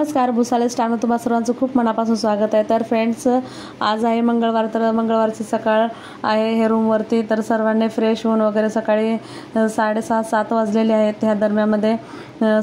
नमस्कार भुसाले स्टारनं तुम्हा सर्वांचं खूप मनापासून स्वागत आहे. तर फ्रेंड्स आज आहे मंगळवार तर मंगळवारची सकाळ आहे हे रूमवरती तर सर्वांनी फ्रेश होऊन वगैरे सकाळी साडेसहा सात वाजलेले आहेत. ह्या दरम्यानमध्ये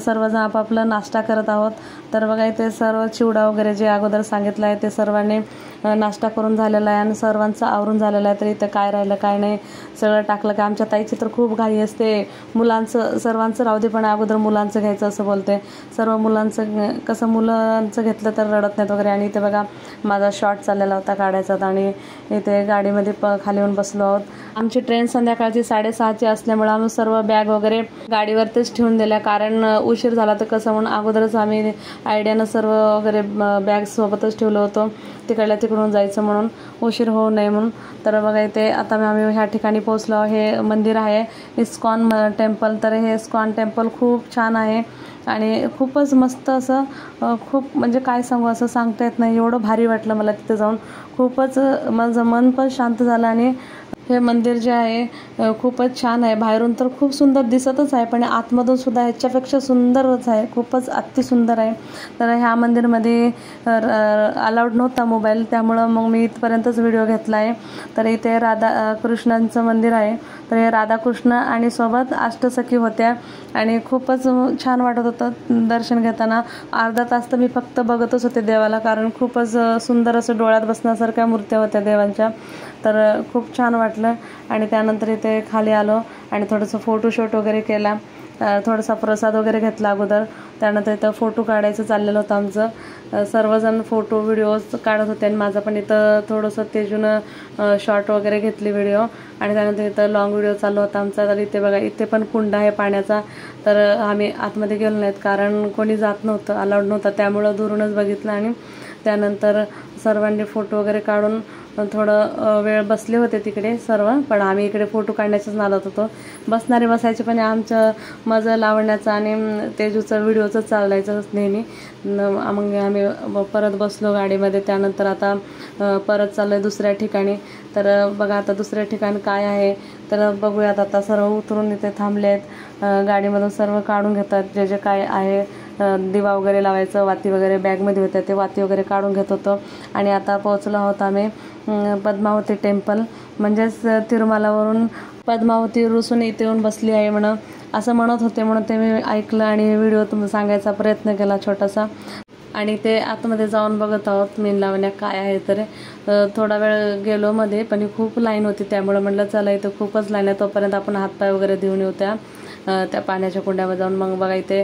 सर्वजण आपापलं नाश्ता करत आहोत. तर बघा इथे सर्व चिवडा वगैरे जे अगोदर सांगितलं आहे ते सर्वांनी नाश्ता करून झालेला आहे आणि सर्वांचं आवरून झालेलं आहे. तर इथं काय राहिलं काय नाही. सगळं टाकलं का आमच्या ताईची तर खूप घाई असते. मुलांचं सर्वांचं राहू दे पण अगोदर मुलांचं घ्यायचं असं बोलते. सर्व मुलांचं कसं मुलांचं घेतलं तर रडत नाहीत वगैरे. आणि इथे बघा माझा शॉर्ट चाललेला होता काढायचा आणि इथे गाडीमध्ये प खाली येऊन बसलो आहोत. आमची ट्रेन संध्याकाळची साडेसहाची असल्यामुळे आम्ही सर्व बॅग वगैरे गाडीवरतीच ठेवून दिल्या. कारण उशीर झाला तर कसं म्हणून अगोदरच आम्ही आयडियानं सर्व वगैरे बॅग सोबतच ठेवलं होतं. तिकडल्या तिकडून जायचं म्हणून उशीर होऊ नये म्हणून. तर बघा इथे आता आम्ही ह्या ठिकाणी पोहोचलो. हे मंदिर आहे. ISKCON temple. तर हे इस्कॉन टेम्पल खूप छान आहे. आणि खूपच मस्त असं खूप म्हणजे काय सांगू असं सांगता येत नाही. एवढं भारी वाटलं मला तिथे जाऊन. खूपच माझं मन पण शांत झालं आणि हे मंदिर जे आहे खूपच छान आहे. बाहेरून तर खूप सुंदर दिसतच आहे पण आतमधून सुद्धा ह्याच्यापेक्षा सुंदरच आहे. खूपच अतिसुंदर आहे. तर ह्या मंदिरमध्ये अलाउड नव्हता मोबाईल त्यामुळं मग मी इथपर्यंतच व्हिडिओ घेतला आहे. तर इथे राधा कृष्णांचं मंदिर आहे. तर हे राधाकृष्ण आणि सोबत अष्टसखी होत्या आणि खूपच छान वाटत होतं. दर्शन घेताना अर्धा तास तर मी फक्त बघतच होते देवाला कारण खूपच सुंदर असं डोळ्यात बसण्यासारख्या मूर्त्या होत्या देवांच्या. तर खूप छान वाटलं. आणि त्यानंतर इथे खाली आलो आणि थोडंसं फोटोशूट वगैरे केला. थोडासा प्रसाद वगैरे घेतला अगोदर. त्यानंतर इथं फोटो काढायचं चाललेलं होतं आमचं. सर्वजण फोटो व्हिडिओज काढत होते आणि माझं पण इथं थोडंसं तेजून शॉर्ट वगैरे घेतली व्हिडिओ आणि त्यानंतर इथं लॉंग व्हिडिओ चालू होता आमचा. तर इथे बघा इथे पण कुंड आहे पाण्याचा. तर आम्ही आतमध्ये गेलो नाहीत कारण कोणी जात नव्हतं अलाउड नव्हतं. त्यामुळं दुरूनच बघितलं आणि त्यानंतर सर्वांनी फोटो वगैरे काढून थोडं वेळ बसले होते तिकडे सर्व पण आम्ही इकडे फोटो काढण्याच्याच नादात होतो. बसणारे बसायचे पण आमचं मजा लावण्याचं आणि तेजूचं व्हिडिओचं चालायचं नेहमी. न- मग आम्ही परत बसलो गाडीमध्ये. त्यानंतर आता परत चाललो आहे दुसऱ्या ठिकाणी. तर बघा आता दुसऱ्या ठिकाण काय आहे. तर बघूयात आता सर्व उतरून इथे थांबले आहेत गाडीमधून सर्व काढून घेतात. जे जे काय आहे. दिवा वगैरे लावायचं वाती वगैरे बॅगमध्ये होत्या ते वाती वगैरे काढून घेत होतो. आणि आता पोहोचलो आहोत आम्ही पद्मावती टेम्पल. म्हणजेच तिरुमालावरून पद्मावती रुसून इथे येऊन बसली आहे म्हणून. असं म्हणत होते म्हणून ते मी ऐकलं आणि व्हिडिओ तुम्ही सांगायचा प्रयत्न केला छोटासा. आणि ते आतमध्ये जाऊन बघत आहोत मीन लावण्या काय आहे तर. थोडा वेळ गेलो मध्ये पण खूप लाईन होती त्यामुळे म्हटलं चला इथं खूपच लाईन आहे तोपर्यंत आपण हातपाय वगैरे देऊन येऊ त्या. त्या पाण्याच्या कुंड्यामध्ये जाऊन मग बघा इथे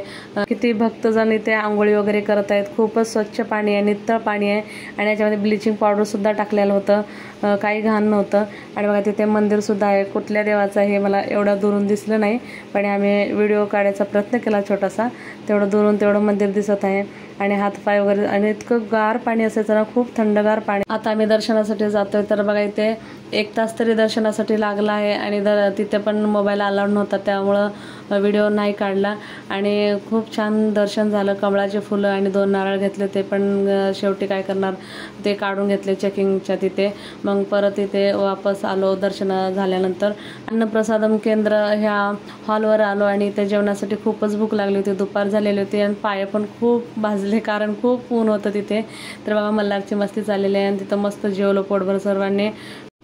किती भक्तजण इथे आंघोळी वगैरे करत आहेत. खूपच स्वच्छ पाणी आहे नितळ पाणी आहे. आणि याच्यामध्ये ब्लिचिंग पावडरसुद्धा टाकलेलं होतं. काही घाण नव्हतं. आणि बघा तिथे मंदिरसुद्धा आहे. कुठल्या देवाचं आहे हे मला एवढं दुरून दिसलं नाही. पण आम्ही व्हिडिओ काढायचा प्रयत्न केला छोटासा. तेवढं दुरून तेवढं मंदिर दिसत आहे. आणि हातपाय वगैरे आणि इतकं गार पाणी असायचं ना खूप थंडगार पाणी. आता आम्ही दर्शनासाठी जातोय तर बघा इथे एक तास तरी दर्शनासाठी लागला आहे आणि दर तिथे पण मोबाईल अलाउड नव्हता त्यामुळं व्हिडिओ नाही काढला. आणि खूप छान दर्शन झालं. कमळाचे फुलं आणि दोन नारळ घेतले ते पण शेवटी काय करणार? ते काढून घेतले चेकिंगच्या तिथे. मग परत तिथे वापस आलो दर्शन झाल्यानंतर. अन्नप्रसादम केंद्र ह्या हॉलवर आलो आणि इथे जेवणासाठी खूपच भूक लागली होती. दुपार झालेली होती आणि पाय पण खूप भाजले कारण खूप ऊन होतं तिथे. तर बाबा मल्हारची मस्ती चाललेली आहे आणि तिथं मस्त जेवलो पोटभर सर्वांनी.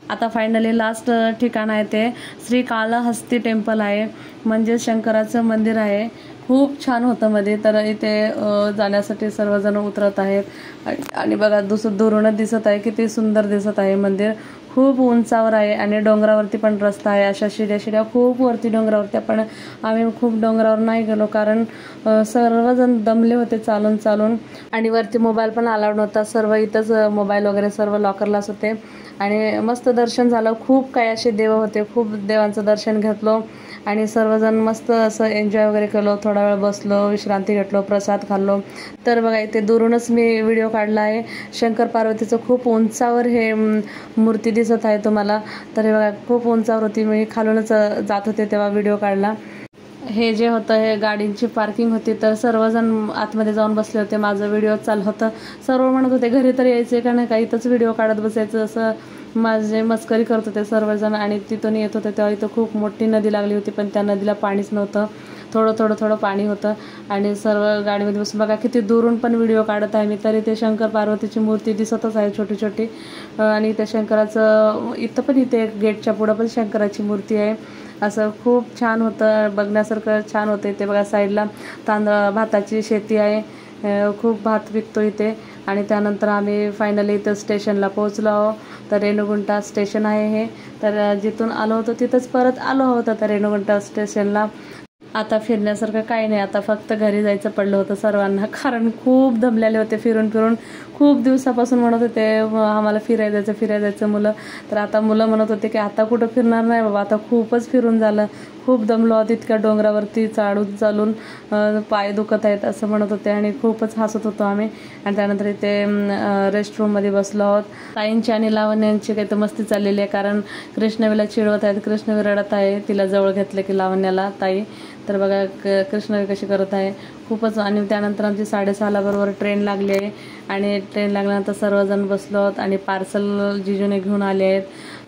आता फायनली लास्ट ठिकाण आहे ते श्री कालहस्ती टेम्पल आहे. म्हणजे शंकराचं मंदिर आहे. खूप छान होतं मध्ये. तर इथे जाण्यासाठी सर्वजण उतरत आहेत. आणि- बघा दुस दुरूनच दिसत आहे किती सुंदर दिसत आहे मंदिर. खूप उंचावर आहे आणि डोंगरावरती पण रस्ता आहे. अशा शिड्या शिड्या खूप वरती डोंगरावरती पण आम्ही खूप डोंगरावर नाही गेलो कारण सर्वजण दमले होते चालून चालून. आणि वरती मोबाईल पण अलाउड नव्हता. सर्व इथंच मोबाईल वगैरे सर्व लॉकरलाच होते. आणि मस्त दर्शन झालं. खूप काही असे देव होते. खूप देवांचं दर्शन घेतलो. आणि सर्वजण मस्त असं एन्जॉय वगैरे केलो. थोडा वेळ बसलो विश्रांती घेतलो प्रसाद खाल्लो. तर बघा इथे दुरूनच मी व्हिडिओ काढला आहे. शंकर पार्वतीचं खूप उंचावर हे मूर्ती दिसत आहे तुम्हाला. तर हे बघा खूप उंचावर होती मी खालूनच जात होते तेव्हा व्हिडिओ काढला. हे जे होतं हे गाडींची पार्किंग होती तर सर्वजण आतमध्ये जाऊन बसले होते. माझं व्हिडिओ चालू होतं. सर्व म्हणत होते घरी तर यायचे का नाही? का इथंच व्हिडिओ काढत बसायचं. असं माझे मस्करी करत होते सर्वजण. आणि तिथून येत होते तेव्हा इथं खूप मोठी नदी लागली होती पण त्या नदीला पाणीच नव्हतं. थोडं थोडं थोडं पाणी होतं. आणि सर्व गाडीमध्ये बसून बघा किती दुरून पण व्हिडिओ काढत आहे मी तरी ते शंकर पार्वतीची मूर्ती दिसतच आहे छोटी छोटी. आणि त्या शंकराचं इथं पण इथे गेटच्या पुढं पण शंकराची मूर्ती आहे. असं खूप छान होतं. बघण्यासारखं छान होतं इथे. बघा साईडला तांदळ भाताची शेती आहे. खूप भात विकतो इथे. आणि त्यानंतर आम्ही फायनली इथं स्टेशनला पोहोचलो आहो तर रेणुगुंटा स्टेशन आहे हे. तर जिथून आलो होतो तिथंच परत आलो होतं तर रेणुगुंटा स्टेशनला आता फिरण्यासारखं काही नाही. आता फक्त घरी जायचं पडलं होतं सर्वांना. कारण खूप दमलेले होते फिरून फिरून. खूप दिवसापासून म्हणत होते आम्हाला फिरायला जायचं फिरायला जायचं मुलं. तर आता मुलं म्हणत होते की आता कुठं फिरणार नाही बाबा आता खूपच फिरून झालं. खूप दमलो आहोत इतक्या डोंगरावरती चालून चालून पाय दुखत आहेत असं म्हणत होते आणि खूपच हसत होतो आम्ही. आणि त्यानंतर इथे रेस्टरूममध्ये बसलो आहोत. ताईंची आणि लावण्यांची काही तर मस्ती चाललेली आहे कारण कृष्णवीला चिडवत आहेत कृष्णवी रडत आहे तिला जवळ घेतलं की लावण्याला ताई. तर बघा क कृष्णवी कशी करत आहे. खूपच आणि त्यानंतर आमची साडेसहाला बरोबर ट्रेन लागली आहे. आणि ट्रेन लागल्यानंतर सर्वजण बसलो आहोत आणि पार्सल जिजूने घेऊन आले आहेत.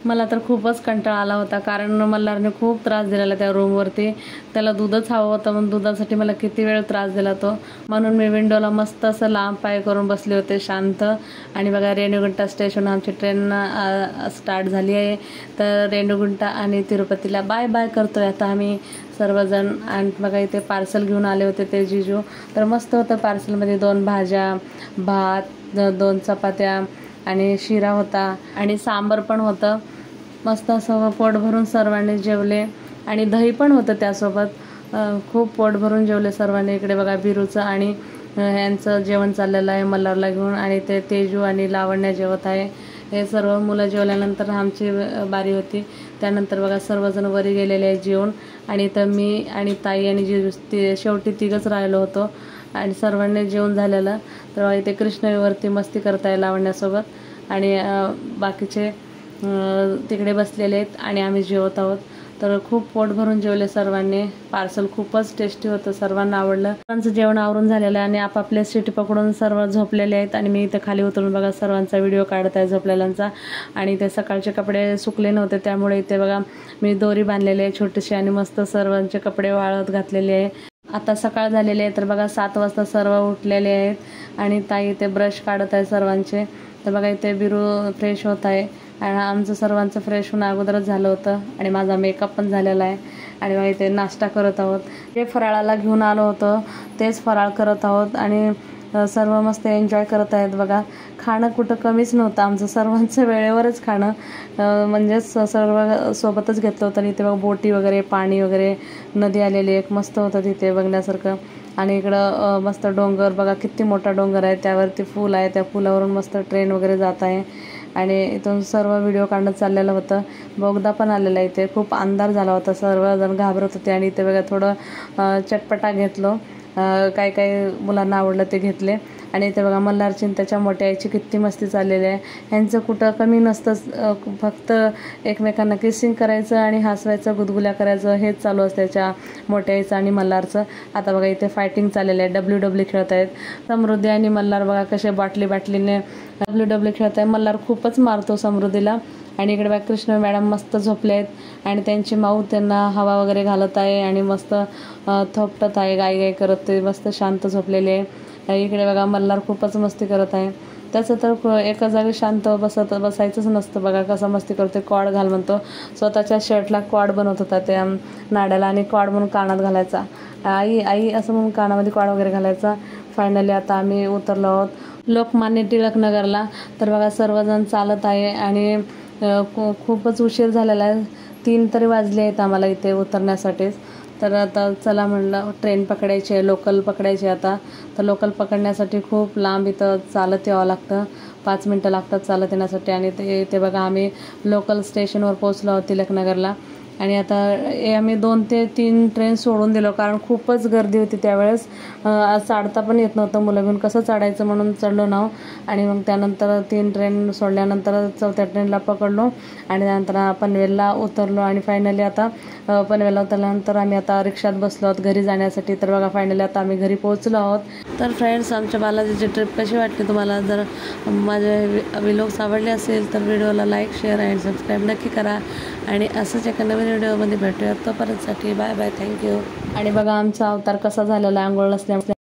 मला तर खूपच कंटाळा आला होता कारण मल्हारने खूप त्रास दिलेला त्या रूमवरती त्याला दूधच हवं होतं म्हणून दुधासाठी मला किती वेळ त्रास दिला तो. म्हणून मी विंडोला मस्त असं लांब पाय करून बसले होते शांत. आणि बघा रेणुगुंटा स्टेशन आमची ट्रेन स्टार्ट झाली आहे. तर रेणुगुंटा आणि तिरुपतीला बाय बाय करतोय आता आम्ही सर्वजण. आणि बघा इथे पार्सल घेऊन आले होते ते जिजू. तर मस्त होतं पार्सलमध्ये दोन भाज्या भात दोन चपात्या आणि शिरा होता. आणि सांबर पण होतं. मस्त असं पोट भरून सर्वांनी जेवले. आणि दही पण होतं त्यासोबत. खूप पोट भरून जेवले सर्वांनी इकडे बघा बिरूचं आणि ह्यांचं जेवण चाललेलं आहे मल्हारला घेऊन. आणि ते तेजू आणि लावण्या जेवत आहे. हे सर्व मुलं जेवल्यानंतर आमची बारी होती. त्यानंतर बघा सर्वजण वरी गेलेले आहे जेवण आणि इथं मी आणि ताई आणि जी ती शेवटी तिघंच राहिलो होतो. आणि सर्वांनी जेवण झालेलं. तर इथे कृष्णवरती मस्ती करताय लावण्यासोबत. आणि बाकीचे तिकडे बसलेले आहेत आणि आम्ही जेवत आहोत. तर खूप पोट भरून जेवले सर्वांनी. पार्सल खूपच टेस्टी होतं सर्वांना आवडलं. सर्वांचं जेवण आवरून झालेलं आहे आणि आपापल्या सिटी पकडून सर्व झोपलेले आहेत. आणि मी इथं खाली उतरून बघा सर्वांचा व्हिडिओ काढत आहे झोपलेल्यांचा. आणि ते सकाळचे कपडे सुकले नव्हते त्यामुळे इथे बघा मी दोरी बांधलेली आहे छोटीशी आणि मस्त सर्वांचे कपडे वाळत घातलेले आहे. आता सकाळ झालेली आहे तर बघा सात वाजता सर्व उठलेले आहेत आणि ताई इथे ब्रश काढत आहे सर्वांचे. तर बघा इथे बिरू फ्रेश होत आहे. आणि आमचं सर्वांचं फ्रेश होऊन अगोदरच झालं होतं आणि माझा मेकअप पण झालेला आहे. आणि मग इथे नाश्ता करत आहोत. जे फराळाला घेऊन आलो होतं तेच फराळ करत आहोत. आणि सर्व मस्त एन्जॉय करत आहेत बघा. खाणं कुठं कमीच नव्हतं. आमचं सर्वांचं वेळेवरच खाणं. म्हणजेच सर्व सोबतच घेतलं होतं. आणि इथे बघ बोटी वगैरे पाणी वगैरे नदी आलेली एक मस्त होतं तिथे बघण्यासारखं. आणि इकडं मस्त डोंगर. बघा किती मोठा डोंगर आहे. त्यावरती फूल आहे. त्या फुलावरून मस्त ट्रेन वगैरे जात आहे. आणि इथून सर्व व्हिडिओ काढणं चाललेलं होतं. बोगदा पण आलेला इथे. खूप अंधार झाला होता. सर्वजण घाबरत होते. आणि इथे बघा थोडं चटपटा घेतलो. काय काय मुलांना आवडलं ते घेतले. आणि इथे बघा मल्हारची त्याच्या मोठ्या आईची किती मस्ती चाललेली आहे. ह्यांचं कुठं कमी नसतं फक्त एकमेकांना किसिंग करायचं आणि हसवायचं गुदगुल्या करायचं हेच चालू असतं त्याच्या मोठ्या आईचं आणि मल्हारचं. आता बघा इथे फायटिंग चाललेलं आहे. डब्ल्यू डब्ल्यू खेळत आहेत. समृद्धी आणि मल्हार बघा कसे बाटली बाटलीने डब्ल्यू डब्ल्यू खेळत आहे. मल्हार खूपच मारतो समृद्धीला. आणि इकडे बघा कृष्ण मॅडम मस्त झोपले आहेत आणि त्यांची माऊ त्यांना हवा वगैरे घालत आहे आणि मस्त थोपटत आहे गाय गाय करत ते मस्त शांत झोपलेले आहे. इकडे बघा मल्हार खूपच मस्ती करत आहे. त्याचं तर एका जागी शांत बसत बसायचंच नसतं बघा कसं मस्ती करतो कॉड घाल म्हणतो. स्वतःच्या शर्टला कॉड बनवत होता त्या नाड्याला आणि कॉड म्हणून कानात घालायचा. आई आई असं म्हणून कानामध्ये कॉड वगैरे घालायचा. फायनली आता आम्ही उतरलो आहोत. लोकमान्य टिळक नगरला. तर बघा सर्वजण चालत आहे आणि खूपच उशीर झालेला आहे. तीन तरी वाजले आहेत आम्हाला इथे उतरण्यासाठीच. तर आता चला म्हणलं ट्रेन पकडायची आहे लोकल पकडायची आता. तर लोकल पकडण्यासाठी खूप लांब इथं चालत यावं लागतं. पाच मिनटं लागतात चालत येण्यासाठी. आणि ते ते बघा आम्ही लोकल स्टेशनवर पोचलो आहोत तिलकनगरला. आणि आता आम्ही दोन ते तीन ट्रेन सोडून दिलो कारण खूपच गर्दी होती त्यावेळेस. चाढता पण येत नव्हतं मुलं घेऊन कसं चढायचं म्हणून चढलो नाव. आणि मग त्यानंतर तीन ट्रेन सोडल्यानंतर चौथ्या ट्रेनला पकडलो. आणि त्यानंतर पनवेलला उतरलो आणि फायनली आता पनवेलला उतरल्यानंतर आम्ही आता रिक्षात बसलो आहोत घरी जाण्यासाठी. तर बघा फायनली आता आम्ही घरी पोहोचलो आहोत. तर फ्रेंड्स आमच्या बालाजीची ट्रिप कशी वाटते तुम्हाला? जर माझे विलोग्स आवडले असेल तर व्हिडिओला लाईक शेअर अँड सबस्क्राईब नक्की करा. आणि असंच एका नवीन व्हिडिओमध्ये भेटूया तोपर्यंतसाठी बाय बाय थँक्यू आणि बघा आमचा अवतार कसा झालेला आहे आंघोळ नसल्यामुळे